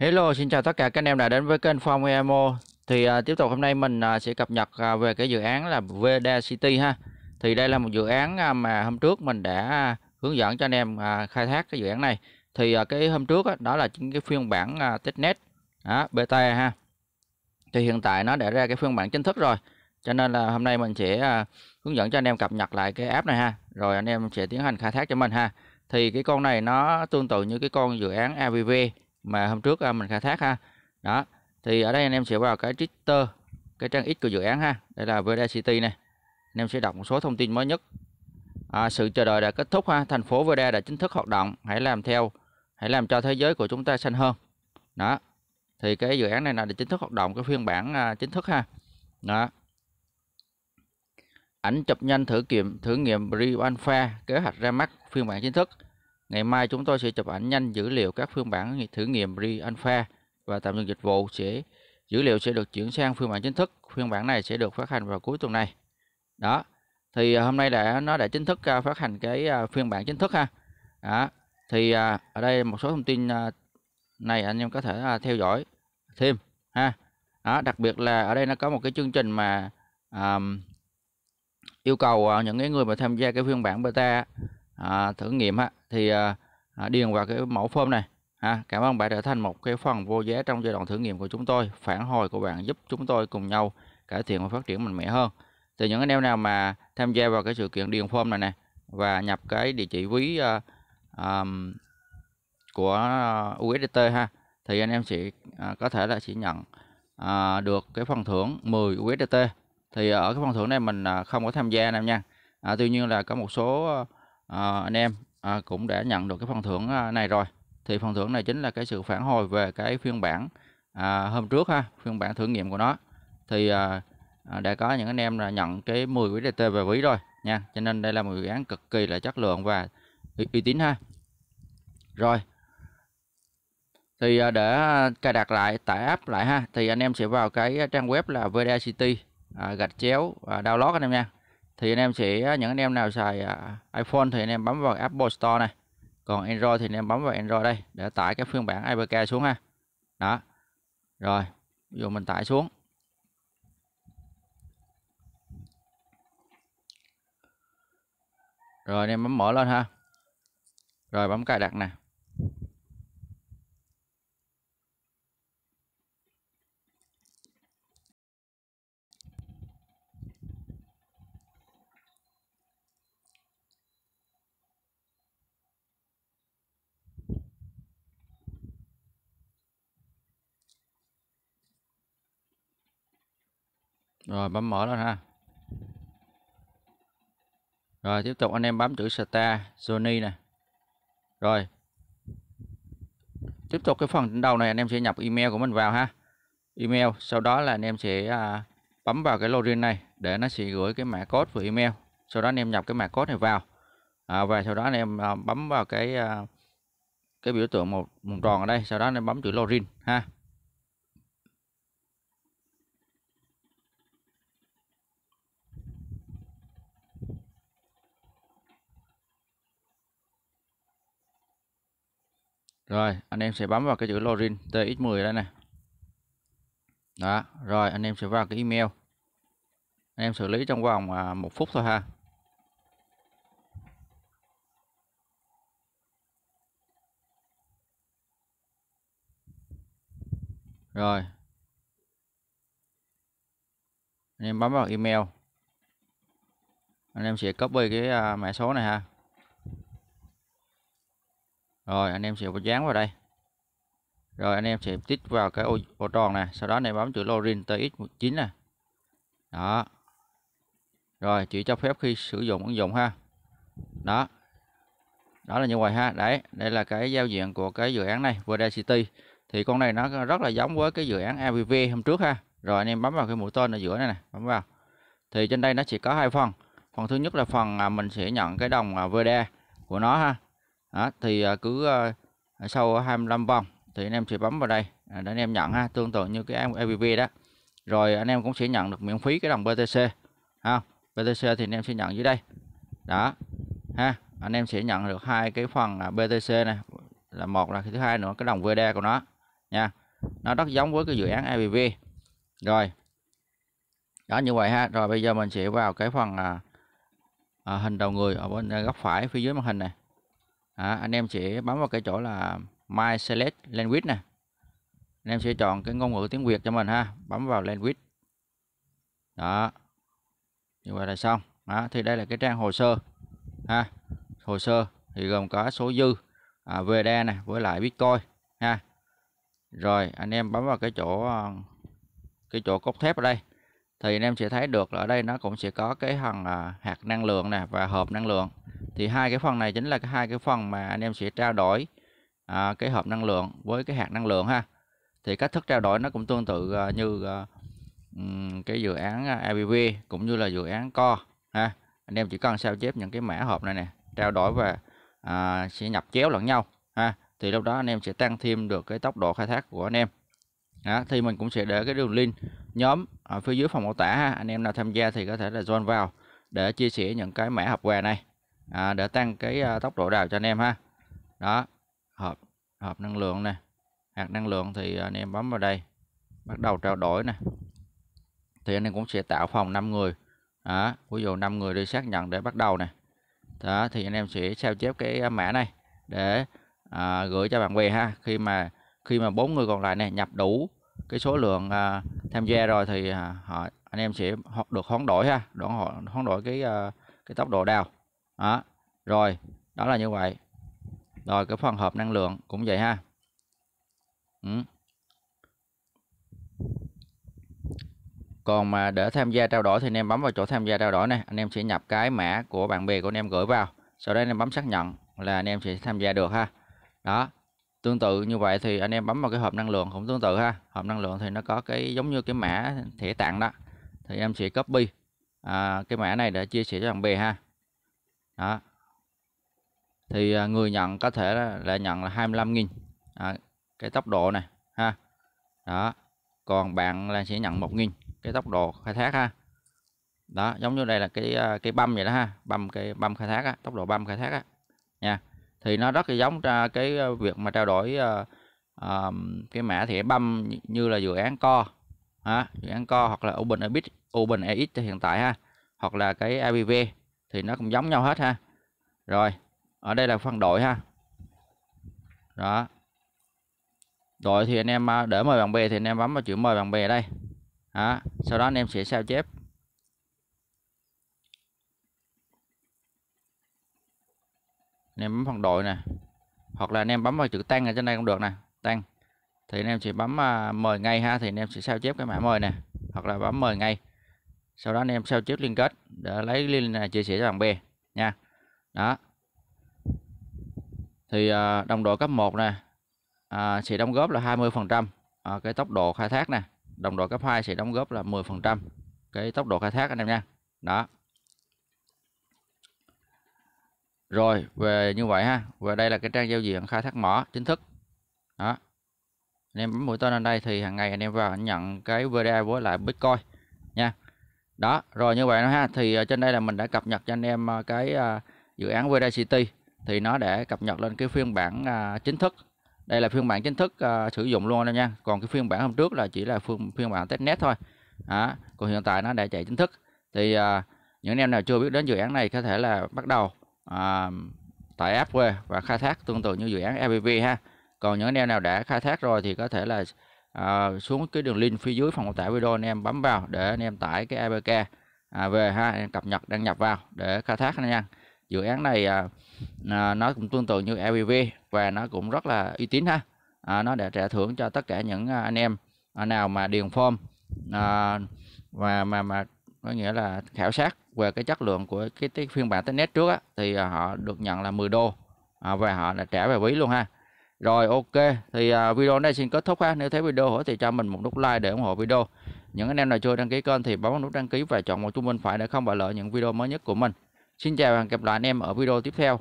Hello, xin chào tất cả các anh em đã đến với kênh Phong EMO. Thì uh, tiếp tục hôm nay mình uh, sẽ cập nhật uh, về cái dự án là Veda City ha. Thì đây là một dự án uh, mà hôm trước mình đã hướng dẫn cho anh em uh, khai thác cái dự án này. Thì uh, cái hôm trước uh, đó là chính cái phiên bản uh, testnet đó, beta ha. Thì hiện tại nó đã ra cái phiên bản chính thức rồi. Cho nên là hôm nay mình sẽ uh, hướng dẫn cho anh em cập nhật lại cái app này ha. Rồi anh em sẽ tiến hành khai thác cho mình ha. Thì cái con này nó tương tự như cái con dự án AVV mà hôm trước à, mình khai thác ha. Đó thì ở đây anh em sẽ vào cái Twitter cái trang X của dự án ha. Đây là Veda City này anh em sẽ đọc một số thông tin mới nhất. À, sự chờ đợi đã kết thúc ha. Thành phố Veda đã chính thức hoạt động. Hãy làm theo hãy làm cho thế giới của chúng ta xanh hơn. Đó thì cái dự án này là để chính thức hoạt động cái phiên bản à, chính thức ha. Đó. Ảnh chụp nhanh thử nghiệm thử nghiệm pre-alpha kế hoạch ra mắt phiên bản chính thức. Ngày mai chúng tôi sẽ chụp ảnh nhanh dữ liệu các phiên bản thử nghiệm pre-alpha và tạm dừng dịch vụ sẽ dữ liệu sẽ được chuyển sang phiên bản chính thức. Phiên bản này sẽ được phát hành vào cuối tuần này. Đó. Thì à, hôm nay đã nó đã chính thức à, phát hành cái à, phiên bản chính thức ha. Đó. Thì ở đây một số thông tin này anh em có thể theo dõi thêm ha. Đó, đặc biệt là ở đây nó có một cái chương trình mà um, yêu cầu những cái người mà tham gia cái phiên bản beta à, thử nghiệm á, thì à, à, điền vào cái mẫu form này ha. Cảm ơn bạn đã thành một cái phần vô giá trong giai đoạn thử nghiệm của chúng tôi. Phản hồi của bạn giúp chúng tôi cùng nhau cải thiện và phát triển mạnh mẽ hơn. Thì những anh em nào mà tham gia vào cái sự kiện điền form này nè và nhập cái địa chỉ ví uh, um, của USDT ha thì anh em sẽ uh, có thể là sẽ nhận uh, được cái phần thưởng 10 USDT thì ở cái phần thưởng này mình uh, không có tham gia anh em nha à, tuy nhiên là có một số uh, à, anh em à, cũng đã nhận được cái phần thưởng à, này rồi. Thì phần thưởng này chính là cái sự phản hồi về cái phiên bản à, hôm trước ha phiên bản thử nghiệm của nó. Thì à, à đã có những anh em là nhận cái 10 quỹ DT về ví rồi nha. Cho nên đây là một dự án cực kỳ là chất lượng và uy, uy tín ha. Rồi. Thì à, để cài đặt lại tải app lại ha thì anh em sẽ vào cái trang web là VDA City à, gạch chéo à, download anh em nha thì anh em sẽ những anh em nào xài à, iPhone thì anh em bấm vào Apple Store này. Còn Android thì anh em bấm vào Android đây, để tải cái phiên bản APK xuống ha. Đó. Rồi ví dụ mình tải xuống. Rồi, anh em bấm mở lên ha. Rồi, bấm cài đặt nè. Rồi bấm mở lên ha. Rồi tiếp tục anh em bấm chữ star Sony nè. Rồi. Tiếp tục cái phần trên đầu này anh em sẽ nhập email của mình vào ha. Email sau đó là anh em sẽ à, bấm vào cái login này để nó sẽ gửi cái mã code vào email. Sau đó anh em nhập cái mã code này vào. À, và sau đó anh em à, bấm vào cái à, cái biểu tượng một vòng tròn ở đây. Sau đó anh em bấm chữ login ha. Rồi, anh em sẽ bấm vào cái chữ login TX10 đây nè. Đó, rồi anh em sẽ vào cái email. Anh em xử lý trong vòng à, một phút thôi ha. Rồi. Anh em bấm vào email. Anh em sẽ copy cái à, mã số này ha rồi anh em sẽ dán vào đây. Rồi anh em sẽ tích vào cái ô, ô tròn này sau đó anh em bấm chữ login tx19 nè. Đó. Rồi chỉ cho phép khi sử dụng ứng dụng ha. Đó. Đó là như vậy ha. Đấy đây là cái giao diện của cái dự án này Veda City thì con này nó rất là giống với cái dự án AVV hôm trước ha. Rồi anh em bấm vào cái mũi tên ở giữa này nè bấm vào. Thì trên đây nó chỉ có hai phần. Phần thứ nhất là phần à, mình sẽ nhận cái đồng à, Veda của nó ha đó, thì à, cứ à, à, sau 25 vòng thì anh em sẽ bấm vào đây. Để anh em nhận ha tương tự như cái EVP đó. Rồi anh em cũng sẽ nhận được miễn phí cái đồng BTC ha. BTC thì anh em sẽ nhận dưới đây. Đó ha anh em sẽ nhận được hai cái phần BTC này là một là cái thứ hai nữa cái đồng VD của nó nha. Nó rất giống với cái dự án ABV rồi. Đó như vậy ha. Rồi bây giờ mình sẽ vào cái phần à, à, hình đầu người ở bên góc phải phía dưới màn hình này à, anh em sẽ bấm vào cái chỗ là My Select Language nè. Anh em sẽ chọn cái ngôn ngữ tiếng Việt cho mình ha. Bấm vào language. Đó. Như vậy là xong. Đó, thì đây là cái trang hồ sơ ha. Hồ sơ thì gồm có số dư à, VDA này với lại Bitcoin ha. Rồi anh em bấm vào cái chỗ ờ, cái chỗ cốt thép ở đây. Thì anh em sẽ thấy được là ở đây nó cũng sẽ có cái phần à, hạt năng lượng nè và hộp năng lượng thì hai cái phần này chính là cái hai cái phần mà anh em sẽ trao đổi à, cái hộp năng lượng với cái hạt năng lượng ha. Thì cách thức trao đổi nó cũng tương tự à, như à, cái dự án à, ABV cũng như là dự án co ha. Anh em chỉ cần sao chép những cái mã hộp này nè trao đổi và à, sẽ nhập chéo lẫn nhau ha. Thì lúc đó anh em sẽ tăng thêm được cái tốc độ khai thác của anh em. Đó, thì mình cũng sẽ để cái đường link nhóm ở phía dưới phần mô tả ha. anh em nào tham gia thì có thể là join vào để chia sẻ những cái mã hộp quà này à, để tăng cái uh, tốc độ đào cho anh em ha. Đó hộp hộp năng lượng nè. Hạt năng lượng thì anh em bấm vào đây bắt đầu trao đổi nè. Thì anh em cũng sẽ tạo phòng 5 người. Đó, ví dụ 5 người đi xác nhận để bắt đầu nè. Đó thì anh em sẽ sao chép cái à, mã này để à, gửi cho bạn bè ha. Khi mà khi mà bốn người còn lại này nhập đủ cái số lượng à, tham gia rồi thì à, họ anh em sẽ được hoán đổi ha. Đoạn họ hoán đổi cái à, cái tốc độ đào đó rồi đó là như vậy. Rồi cái phần hộp năng lượng cũng vậy ha. Ừ. còn mà để tham gia trao đổi thì anh em bấm vào chỗ tham gia trao đổi này anh em sẽ nhập cái mã của bạn bè của anh em gửi vào. Sau đó anh em bấm xác nhận là anh em sẽ tham gia được ha. Đó tương tự như vậy thì anh em bấm vào cái hộp năng lượng cũng tương tự ha. Hộp năng lượng thì nó có cái giống như cái mã thẻ tặng đó. Thì em sẽ copy à, cái mã này để chia sẻ cho bạn bè ha đó. Thì à, người nhận có thể là, nhận là 25.000 à, cái tốc độ này ha. Đó còn bạn là sẽ nhận 1.000 cái tốc độ khai thác ha. Đó giống như đây là cái à, cái băm vậy đó ha. Băm cái băm khai thác á, tốc độ băm khai thác á nha. Thì nó rất là giống ra cái à, việc mà trao đổi uh, uh, cái mã thẻ băm như là dự án co ha dự án co hoặc là open ebit open ex hiện tại ha hoặc là cái avv thì nó cũng giống nhau hết ha. Rồi ở đây là phân đội ha. Đó. Đội thì anh em à, để mời bạn bè thì anh em bấm vào chữ mời bạn bè đây. Đó. sau đó anh em sẽ sao chép. Anh em bấm phần đội nè hoặc là anh em bấm vào chữ tăng ở trên đây cũng được nè tăng. Thì anh em sẽ bấm uh, mời ngay ha thì anh em sẽ sao chép cái mã mời nè hoặc là bấm mời ngay sau đó anh em sao chép liên kết để lấy link này chia sẻ cho bạn bè nha. Đó. Thì à, đồng đội cấp 1 nè à, sẽ đóng góp là 20 phần trăm à, cái tốc độ khai thác nè. Đồng đội cấp 2 sẽ đóng góp là 10 phần trăm cái tốc độ khai thác anh em nha. Đó. Rồi về như vậy ha. Và đây là cái trang giao diện khai thác mỏ chính thức. Đó. Anh em bấm mũi tên lên đây thì hàng ngày anh em vào nhận cái VDA với lại Bitcoin nha đó rồi như vậy đó ha. Thì ờ, trên đây là mình đã cập nhật cho anh em ờ, cái ờ, dự án VDA City. Thì nó để cập nhật lên cái phiên bản chính thức. Đây là phiên bản chính thức sử dụng luôn anh em nha. Còn cái phiên bản hôm trước là chỉ là phiên phiên bản testnet thôi. Đó. còn hiện tại nó đã chạy chính thức. Thì những anh em nào chưa biết đến dự án này có thể là bắt đầu à, tải app về và khai thác tương tự như dự án Airbnb ha. Còn những anh em nào đã khai thác rồi thì có thể là à, xuống cái đường link phía dưới phần mô tả video anh em bấm vào để anh em tải cái APK à, về ha anh em cập nhật đăng nhập vào để khai thác anh em. Dự án này à, à, nó cũng tương tự như Airbnb và nó cũng rất là uy tín ha. À, nó để trả thưởng cho tất cả những à, anh em à, nào mà điền form à, và mà mà có nghĩa là khảo sát về cái chất lượng của cái, cái phiên bản testnet trước á, thì à, họ được nhận là 10 đô à, và họ đã trả về ví luôn ha rồi ok. Thì uh, video này xin kết thúc ha. Nếu thấy video hữu thì cho mình một nút like để ủng hộ video. Những anh em nào chưa đăng ký kênh thì bấm nút đăng ký và chọn một chung bên phải để không bỏ lỡ những video mới nhất của mình. Xin chào và hẹn gặp lại anh em ở video tiếp theo.